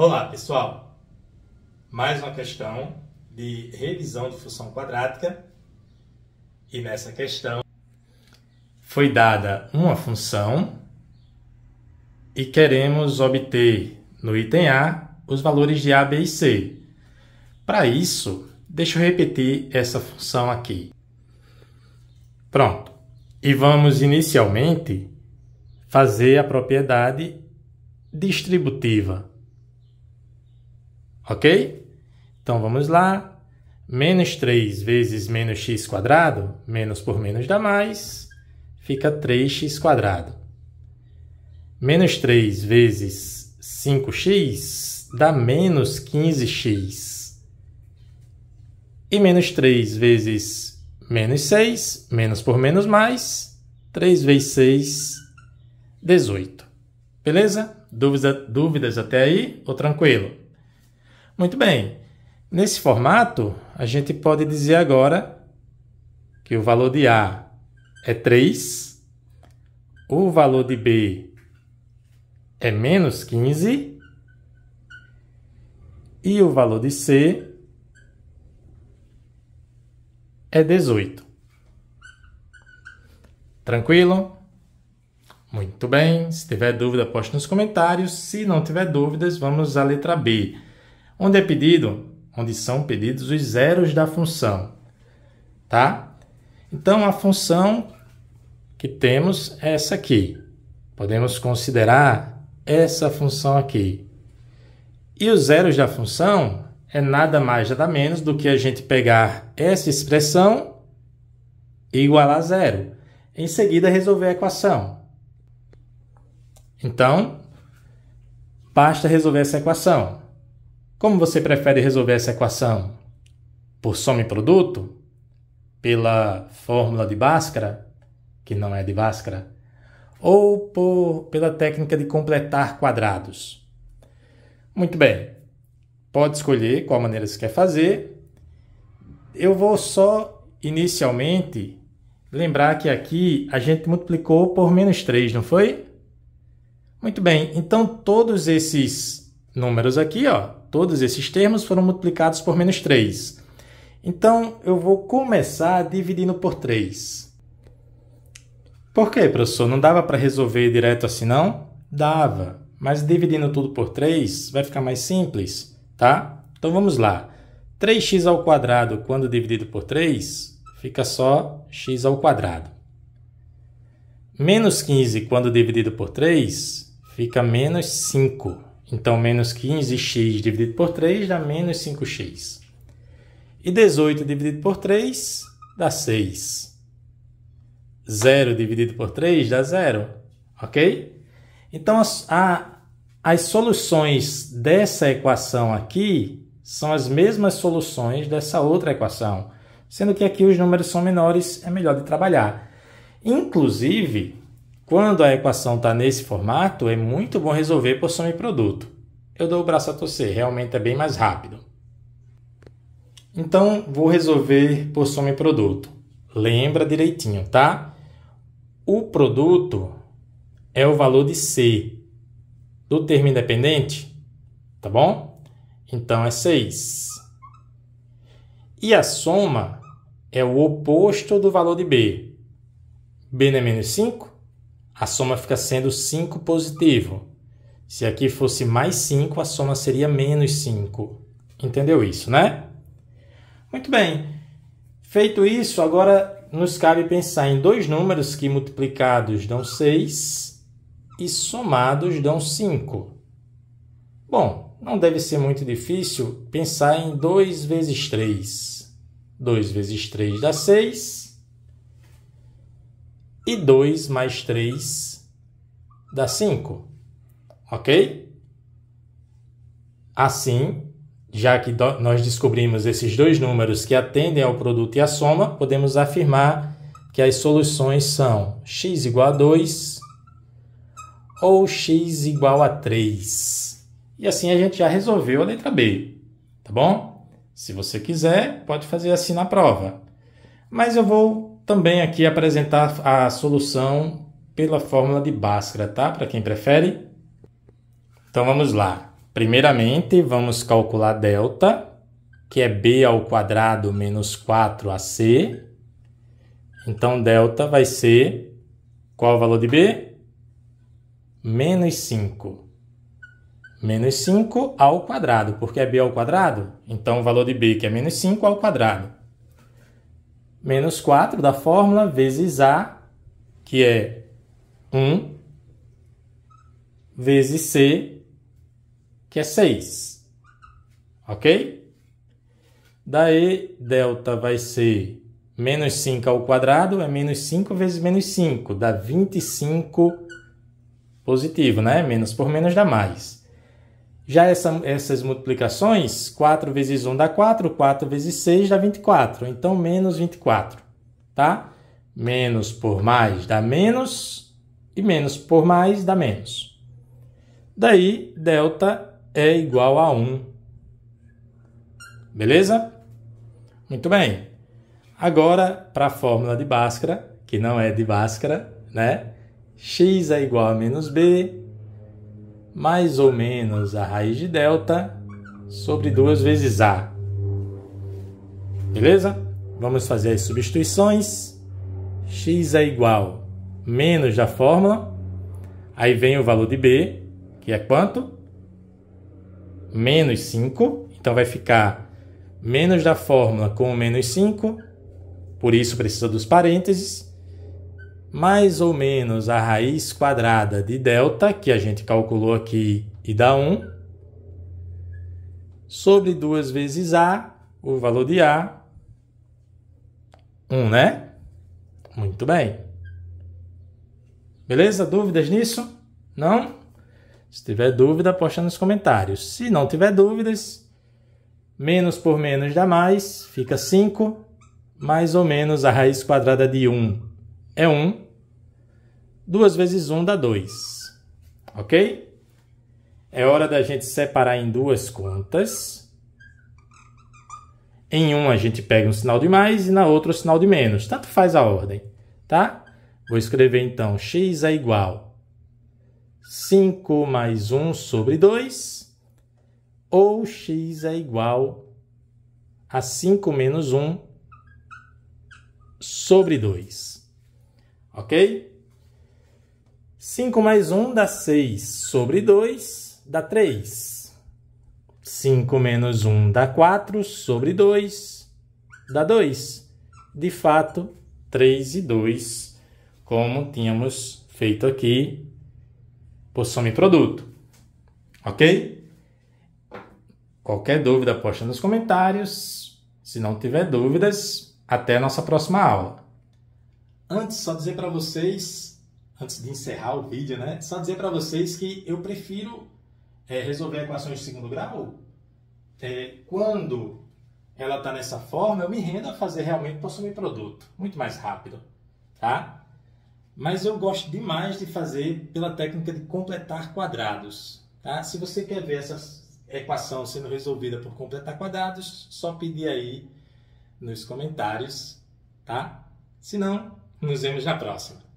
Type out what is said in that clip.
Olá, pessoal! Mais uma questão de revisão de função quadrática. E nessa questão foi dada uma função e queremos obter no item A os valores de A, B e C. Para isso, deixa eu repetir essa função aqui. Pronto. E vamos inicialmente fazer a propriedade distributiva. Ok? Então vamos lá. Menos 3 vezes menos x quadrado, menos por menos dá mais, fica 3x quadrado. Menos 3 vezes 5x dá menos 15x. E menos 3 vezes menos 6, menos por menos mais, 3 vezes 6, 18. Beleza? Dúvidas, dúvidas até aí ou tranquilo? Muito bem. Nesse formato, a gente pode dizer agora que o valor de A é 3, o valor de B é menos 15 e o valor de C é 18. Tranquilo? Muito bem. Se tiver dúvida, poste nos comentários. Se não tiver dúvidas, vamos à letra B onde é pedido, onde são pedidos os zeros da função, tá? Então a função que temos é essa aqui. Podemos considerar essa função aqui. E os zeros da função é nada mais nada menos do que a gente pegar essa expressão e igualar a zero. Em seguida resolver a equação. Então, basta resolver essa equação. Como você prefere resolver essa equação? Por soma e produto? Pela fórmula de Bhaskara, que não é de Bhaskara? Ou por, pela técnica de completar quadrados? Muito bem. Pode escolher qual maneira você quer fazer. Eu vou só, inicialmente, lembrar que aqui a gente multiplicou por menos 3, não foi? Muito bem. Então, todos esses números aqui, ó, Todos esses termos foram multiplicados por menos 3. Então, eu vou começar dividindo por 3. Por quê, professor? Não dava para resolver direto assim, não? Dava, mas dividindo tudo por 3 vai ficar mais simples, tá? Então, vamos lá. 3x ao quadrado, quando dividido por 3, fica só x. Menos 15, quando dividido por 3, fica menos 5. Então, menos 15x dividido por 3 dá menos 5x. E 18 dividido por 3 dá 6. 0 dividido por 3 dá 0. Ok? Então, as, a, as soluções dessa equação aqui são as mesmas soluções dessa outra equação. Sendo que aqui os números são menores, é melhor de trabalhar. Inclusive, quando a equação está nesse formato, é muito bom resolver por soma e produto. Eu dou o braço a torcer, realmente é bem mais rápido. Então, vou resolver por soma e produto. Lembra direitinho, tá? O produto é o valor de C do termo independente, tá bom? Então, é 6. E a soma é o oposto do valor de B. B não é menos 5? A soma fica sendo 5 positivo. Se aqui fosse mais 5, a soma seria menos 5. Entendeu isso, né? Muito bem. Feito isso, agora nos cabe pensar em dois números que multiplicados dão 6 e somados dão 5. Bom, não deve ser muito difícil pensar em 2 vezes 3. 2 vezes 3 dá 6 e 2 mais 3 dá 5. Ok? Assim, já que nós descobrimos esses dois números que atendem ao produto e à soma, podemos afirmar que as soluções são x igual a 2 ou x igual a 3. E assim a gente já resolveu a letra B, tá bom? Se você quiser, pode fazer assim na prova. Mas eu vou também aqui apresentar a solução pela fórmula de Bhaskara, tá? Para quem prefere. Então vamos lá. Primeiramente, vamos calcular delta, que é b ao quadrado menos 4ac. Então, delta vai ser, qual o valor de b? Menos 5. Menos 5 ao quadrado, porque é b ao quadrado. Então, o valor de b, que é menos 5, ao quadrado. Menos 4 da fórmula, vezes a, que é 1, vezes c, que é 6. Ok? Daí, delta vai ser menos 5 ao quadrado, é menos 5 vezes menos 5, dá 25 positivo, né? Menos por menos dá mais. Já essa, essas multiplicações, 4 vezes 1 dá 4, 4 vezes 6 dá 24, então menos 24, tá? Menos por mais dá menos, e menos por mais dá menos. Daí, delta é igual a 1. Beleza? Muito bem. Agora, para a fórmula de Bhaskara, que não é de Bhaskara, né? x é igual a menos b, mais ou menos a raiz de delta, sobre 2 vezes a. Beleza? Vamos fazer as substituições. x é igual menos da fórmula, aí vem o valor de b, que é quanto? Menos 5. Então vai ficar menos da fórmula com menos 5, por isso precisa dos parênteses, mais ou menos a raiz quadrada de delta, que a gente calculou aqui e dá 1, sobre 2 vezes a, o valor de a, 1, né? Muito bem. Beleza? Dúvidas nisso? Não? Se tiver dúvida, posta nos comentários. Se não tiver dúvidas, menos por menos dá mais, fica 5, mais ou menos a raiz quadrada de 1 é 1. 2 vezes 1 dá 2. Ok? É hora da gente separar em duas contas. Em uma a gente pega um sinal de mais e na outra o sinal de menos. Tanto faz a ordem, tá? Vou escrever então x é igual 5 mais 1 sobre 2, ou x é igual a 5 menos 1 sobre 2. Ok? 5 mais 1 dá 6 sobre 2, dá 3. 5 menos 1 dá 4 sobre 2, dá 2. De fato, 3 e 2, como tínhamos feito aqui por some produto. Ok? Qualquer dúvida, posta nos comentários. Se não tiver dúvidas, até a nossa próxima aula. Antes, só dizer para vocês, antes de encerrar o vídeo, né? Só dizer para vocês que eu prefiro é, resolver equações de segundo grau é, quando ela está nessa forma, eu me rendo a fazer realmente some produto. Muito mais rápido, tá? Mas eu gosto demais de fazer pela técnica de completar quadrados. Tá? Se você quer ver essa equação sendo resolvida por completar quadrados, só pedir aí nos comentários, tá? Se não, nos vemos na próxima.